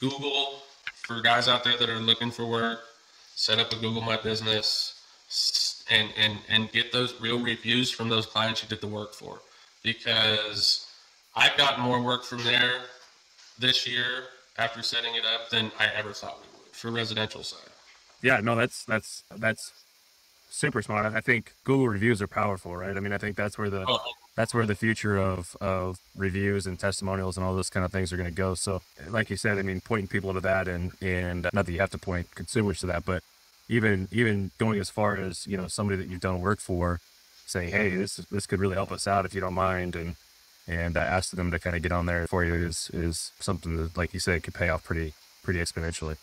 Google for guys out there that are looking for work. Set up a Google My Business and and and get those real reviews from those clients you did the work for, because I've gotten more work from there this year after setting it up than I ever thought we would for residential side. Yeah, no, that's that's that's super smart. I think Google reviews are powerful, right? I mean, I think that's where the oh. that's where the future of of reviews and testimonials and all those kind of things are going to go. So, like you said, I mean, pointing people to that and and not that you have to point consumers to that, but even even going as far as you know somebody that you've done work for, saying, hey, this this could really help us out if you don't mind, and and uh, asking them to kind of get on there for you is is something that, like you said, could pay off pretty pretty exponentially.